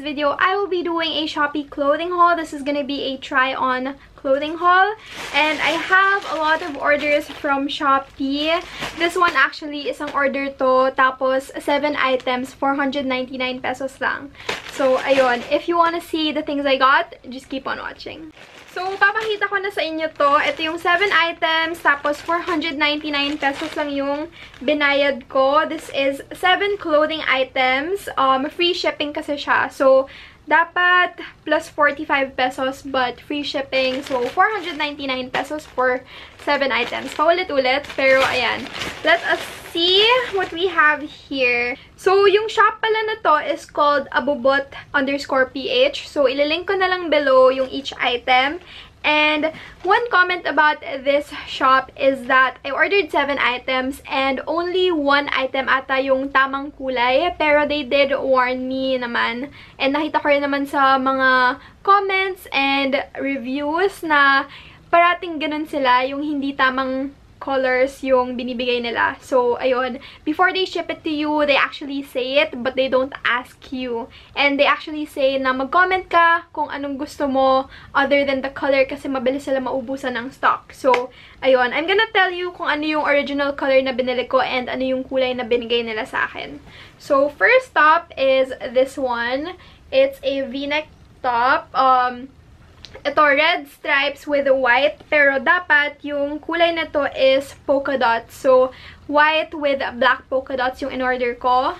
video, I will be doing a Shopee clothing haul. This is gonna be a try-on clothing haul. And I have a lot of orders from Shopee. This one actually is ang order to. Tapos, 7 items, 499 pesos lang. So, ayun. If you wanna see the things I got, just keep on watching. So, papakita ko na sa inyo to. Ito yung 7 items, tapos 499 pesos lang yung binayad ko. This is 7 clothing items. Um, free shipping kasi siya. So, dapat plus 45 pesos but free shipping. So, 499 pesos for 7 items. Paulit-ulit. Pero, ayan. Let us see what we have here. So, yung shop pala na to is called abubot underscore ph. So, ililink ko na lang below yung each item. And one comment about this shop is that I ordered 7 items and only one item ata yung tamang kulay. Pero they did warn me naman. And nakita ko rin naman sa mga comments and reviews na parating ganun sila yung hindi tamang colors yung binibigay nila. So, ayun. Before they ship it to you, they actually say it, but they don't ask you. And they actually say na mag-comment ka kung anong gusto mo other than the color kasi mabilis sila maubusan ng stock. So, ayun. I'm gonna tell you kung ano yung original color na binili ko and ano yung kulay na binigay nila sa akin. So, first top is this one. It's a v-neck top. Um, ito, red stripes with white. Pero dapat yung kulay na to is polka dots. So, white with black polka dots yung in-order ko.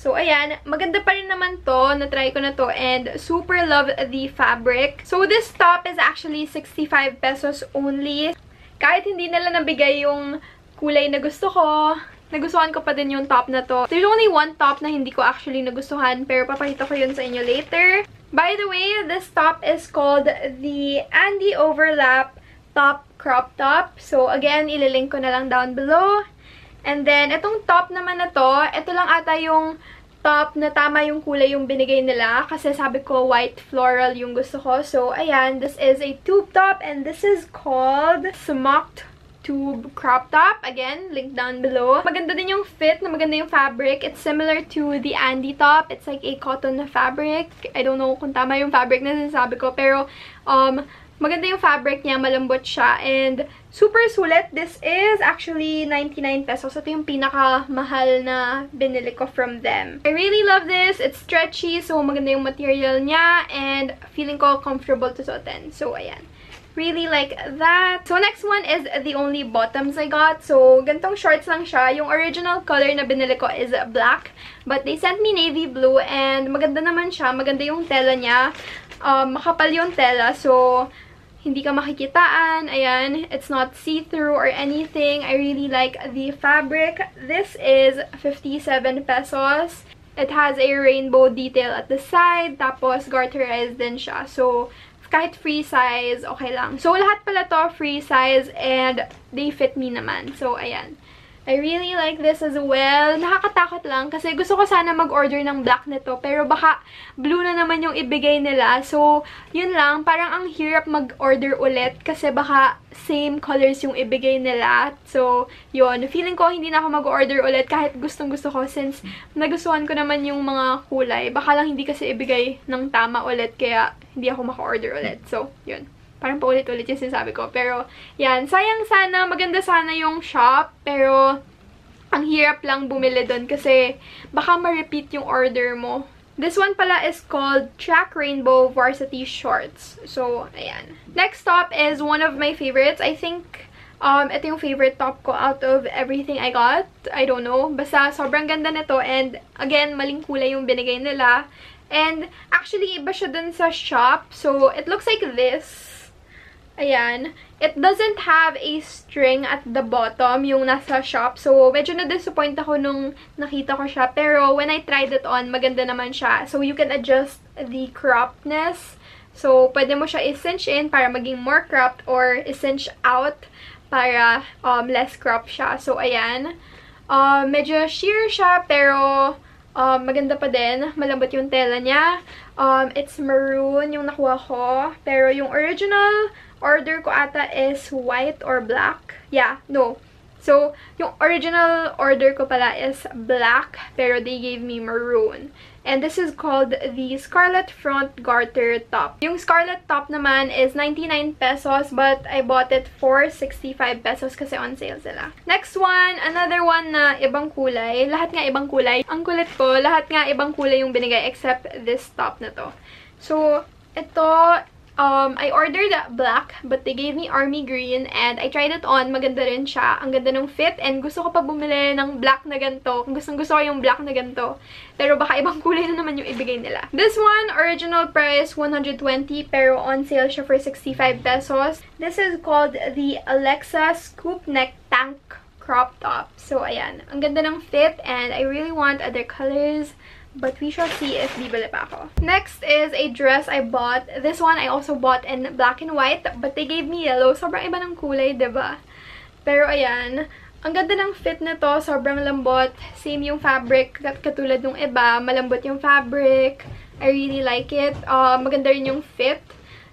So, ayan. Maganda pa rin naman to. Na-try ko na to. And super love the fabric. So, this top is actually 65 pesos only. Kahit hindi nila nabigay yung kulay na gusto ko, nagustuhan ko pa din yung top na to. There's only one top na hindi ko actually nagustuhan. Pero papakita ko yun sa inyo later. By the way, this top is called the Andy Overlap Top Crop Top. So, again, ililink ko na lang down below. And then, itong top naman na to, ito lang ata yung top na tama yung kulay yung binigay nila. Kasi sabi ko, white floral yung gusto ko. So, ayan, this is a tube top and this is called Smocked tube crop top. Again, link down below. Maganda din yung fit, na maganda yung fabric. It's similar to the Andy top. It's like a cotton fabric. I don't know kung tama yung fabric na sinasabi ko. Pero, um, maganda yung fabric niya. Malambot siya. And, super sulit. This is actually 99 pesos. Ito yung pinaka-mahal na binili ko from them. I really love this. It's stretchy. So, maganda yung material niya. And, feeling ko comfortable to suotin. So, ayan really like that. So, next one is the only bottoms I got. So, gantong shorts lang siya. Yung original color na binili ko is black. But they sent me navy blue and maganda naman siya. Maganda yung tela niya. Um, makapal yung tela. So, hindi ka makikitaan. Ayan, it's not see-through or anything. I really like the fabric. This is 57 pesos. It has a rainbow detail at the side. Tapos, garterized din siya. So, kahit free size, okay lang. So, lahat pala to free size and they fit me naman. So, ayan. I really like this as well. Nakakatakot lang kasi gusto ko sana mag-order ng black nito pero baka blue na naman yung ibigay nila. So, yun lang. Parang ang hirap mag-order ulit kasi baka same colors yung ibigay nila. So, yun. Feeling ko hindi na ako mag-order ulit kahit gustong gusto ko since nagustuhan ko naman yung mga kulay. Baka lang hindi kasi ibigay ng tama ulit kaya hindi ako maka-order ulit. So, yun. Parang paulit-ulit yung sinasabi ko. Pero, yan. Sayang sana. Maganda sana yung shop. Pero, ang hirap lang bumili doon kasi baka ma-repeat yung order mo. This one pala is called Track Rainbow Varsity Shorts. So, ayan. Next top is one of my favorites. I think, um, ito yung favorite top ko out of everything I got. I don't know. Basta, sobrang ganda nito. And, again, maling kulay yung binigay nila. And, actually, iba siya dun sa shop. So, it looks like this. Ayan. It doesn't have a string at the bottom, yung nasa shop. So, medyo na-disappoint ako nung nakita ko siya. Pero, when I tried it on, maganda naman siya. So, you can adjust the croppedness. So, pwede mo siya i-cinch in para maging more cropped or i-cinch out para um, less crop siya. So, ayan. Uh, medyo sheer siya, pero um, maganda pa din. Malambot yung tela niya. Um, it's maroon yung nakuha ko. Pero yung original order ko ata is white or black. Yeah, no. So, yung original order ko pala is black, pero they gave me maroon. And this is called the Scarlet Front Garter Top. Yung Scarlet Top naman is 99 pesos but I bought it for 65 pesos kasi on sale sila. Next one, another one na ibang kulay. Lahat nga ibang kulay. Ang kulit ko, lahat nga ibang kulay yung binigay except this top na to. So, ito, Um, I ordered black, but they gave me army green, and I tried it on. Maganda rin siya. Ang ganda ng fit, and gusto ko pa bumili ng black na ganito. Gustong gusto ko yung black na ganito. Pero baka ibang kulay na naman yung ibigay nila. This one, original price, 120, pero on sale siya for 65 pesos. This is called the Alexa Scoop Neck Tank Crop Top. So, ayan. Ang ganda ng fit, and I really want other colors. But we shall see if bibili pa ako. Next is a dress I bought. This one I also bought in black and white, but they gave me yellow. Sobrang iba ng kulay, ba diba? Pero ayan, ang ganda ng fit nito. Sobrang lambot. Same yung fabric katulad ng iba. Malambot yung fabric. I really like it. Uh, maganda rin yung fit.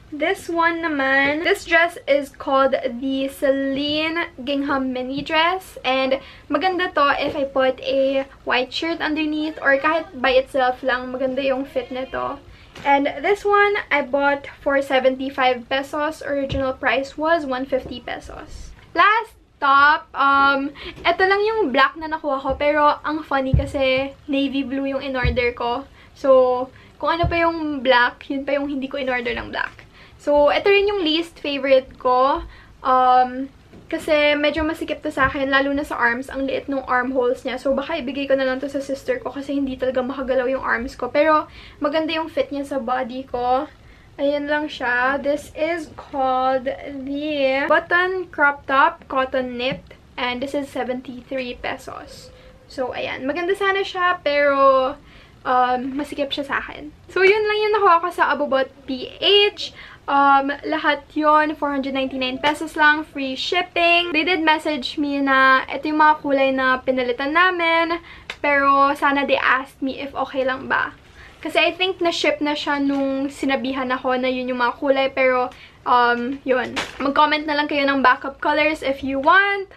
This one naman, this dress is called the Celine Gingham Mini Dress. And maganda to if I put a white shirt underneath or kahit by itself lang, maganda yung fit nito. And this one, I bought for 75 pesos. Original price was 150 pesos. Last top, um, ito lang yung black na nakuha ko. Pero ang funny kasi navy blue yung in-order ko. So, kung ano pa yung black, yun pa yung hindi ko in-order ng black. So, ito rin yung least favorite ko. Um, kasi medyo masikip to sa akin, lalo na sa arms. Ang liit ng armholes niya. So, baka ibigay ko na lang to sa sister ko kasi hindi talaga makagalaw yung arms ko. Pero, maganda yung fit niya sa body ko. Ayan lang siya. This is called the Button Crop Top Cotton Knit. And this is 73 pesos. So, ayan. Maganda sana siya, pero um, masikip siya sa akin. So, yun lang yung nakuha ko sa Abobot PH. Um, lahat yon 499 pesos lang, free shipping. They did message me na ito yung mga kulay na pinalitan namin, pero sana they asked me if okay lang ba. Kasi I think na-ship na siya nung sinabihan ako na yun yung mga kulay, pero um, yun. Mag-comment na lang kayo ng backup colors if you want.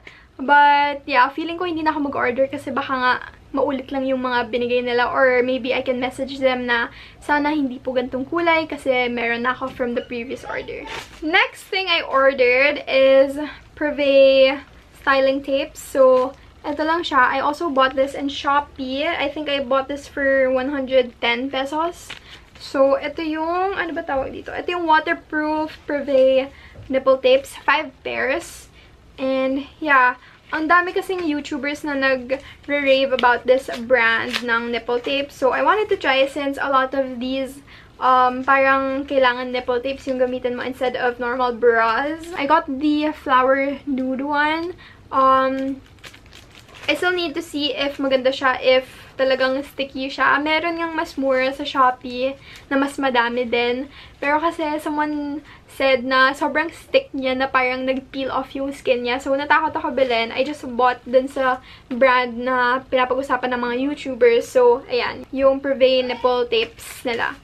But, yeah, feeling ko hindi na ako mag-order kasi baka nga maulit lang yung mga binigay nila or maybe I can message them na sana hindi po gantong kulay kasi meron na ako from the previous order. Next thing I ordered is Privé styling tapes. So, ito lang siya. I also bought this in Shopee. I think I bought this for 110 pesos. So, ito yung, ano ba tawag dito? Ito yung waterproof Privé nipple tapes. Five pairs. And, yeah, ang dami kasing YouTubers na nag-rave about this brand ng nipple tape. So, I wanted to try since a lot of these um, parang kailangan nipple tapes yung gamitin mo instead of normal bras. I got the flower nude one. Um, I still need to see if maganda siya, if talagang sticky siya. Meron yung mas mura sa Shopee na mas madami din. Pero kasi someone said na sobrang stick niya na parang nag-peel off yung skin niya. So, natakot ako bilhin. I just bought dun sa brand na pinapag-usapan ng mga YouTubers. So, ayan. Yung Privé nipple tapes nila.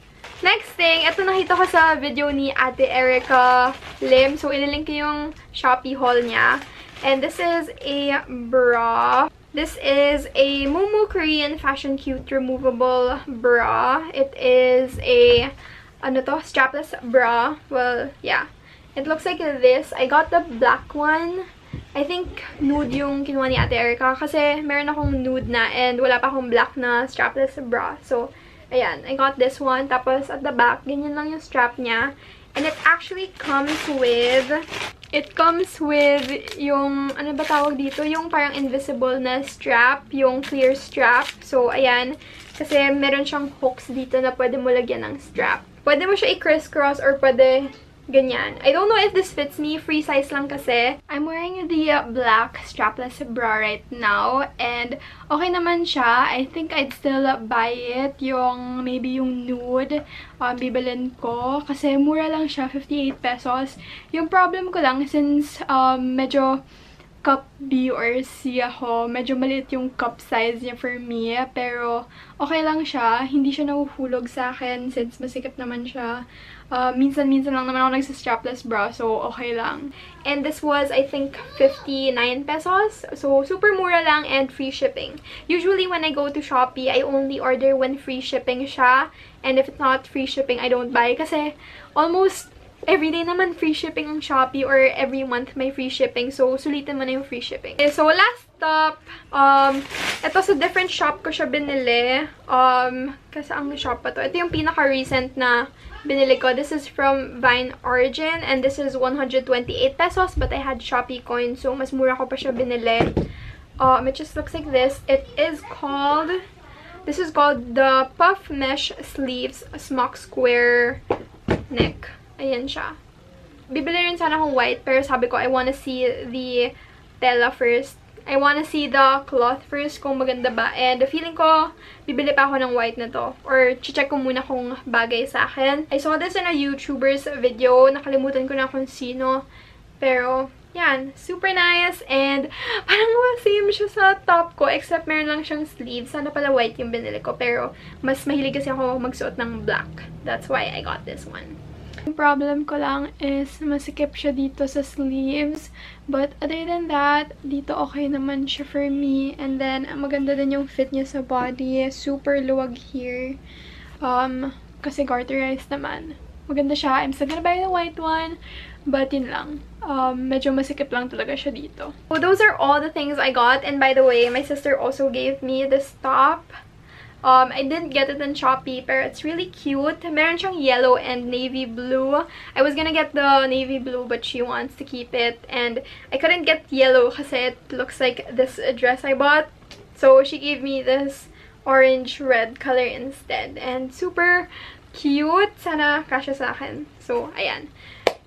Next thing, ito nakita ko sa video ni Ate Erica Lim. So, ililink ko yung Shopee haul niya. And this is a bra. This is a Mumu Korean Fashion Cute Removable Bra. It is a ano to, strapless bra. Well, yeah. It looks like this. I got the black one. I think nude yung kinuha ni Ate Erica kasi meron akong nude na and wala pa akong black na strapless bra. So, ayan. I got this one. Tapos, at the back, ganyan lang yung strap niya. And it actually comes with It comes with yung, ano ba tawag dito? Yung parang invisible na strap, yung clear strap. So, ayan. Kasi meron siyang hooks dito na pwede mo lagyan ng strap. Pwede mo siya i-crisscross or pwede ganyan. I don't know if this fits me. Free size lang kasi. I'm wearing the black strapless bra right now. And okay naman siya. I think I'd still buy it. Yung maybe yung nude. Um, bibilin ko. Kasi mura lang siya. 58 pesos. Yung problem ko lang since um, medyo cup B or C ako. Medyo maliit yung cup size niya for me. Pero, okay lang siya. Hindi siya nahuhulog sa akin since masikip naman siya. Uh, minsan-minsan lang naman ako nagsa-strapless bra, so okay lang. And this was, I think, 59 pesos. So, super mura lang and free shipping. Usually, when I go to Shopee, I only order when free shipping siya. And if it's not free shipping, I don't buy. Kasi, almost everyday naman free shipping ang Shopee or every month may free shipping. So, sulitin mo na yung free shipping. Okay, so, last stop, um, ito sa different shop ko siya binili. Um, kasi ang shop pa to. Ito yung pinaka-recent na binili ko. This is from Vine Origin and this is 128 pesos but I had Shopee coins so mas mura ko pa siya binili. Um, it just looks like this. It is called, this is called the Puff Mesh Sleeves Smock Square Neck. Ayan siya. Bibili rin sana akong white pero sabi ko I wanna see the tela first I wanna see the cloth first kung maganda ba. And feeling ko, bibili pa ako ng white na to. Or check ko muna kung bagay sa akin. I saw this in a YouTuber's video. Nakalimutan ko na kung sino. Pero, yan. Super nice. And parang same siya sa top ko. Except meron lang siyang sleeves. Sana pala white yung binili ko. Pero, mas mahilig kasi ako magsuot ng black. That's why I got this one. Problem ko lang is masikip siya dito sa sleeves. But other than that, dito okay naman siya for me. And then, maganda din yung fit niya sa body. Super luwag here. Um, kasi garterized naman. Maganda siya. I'm still gonna buy the white one. But yun lang. Um, medyo masikip lang talaga siya dito. So those are all the things I got. And by the way, my sister also gave me this top. Um, I didn't get it in Shopee, but it's really cute. Meron siyang yellow and navy blue. I was gonna get the navy blue, but she wants to keep it. And I couldn't get yellow because it looks like this dress I bought. So she gave me this orange red color instead. And super cute. Sana kasha sa akin. So, ayan.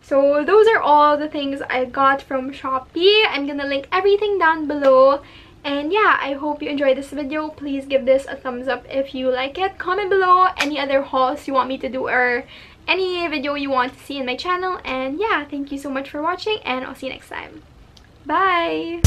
So, those are all the things I got from Shopee. I'm gonna link everything down below and yeah i hope you enjoyed this video. Please give this a thumbs up if you like it. Comment below any other hauls you want me to do or any video you want to see in my channel. And yeah thank you so much for watching and i'll see you next time. Bye!